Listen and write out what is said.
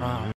Um.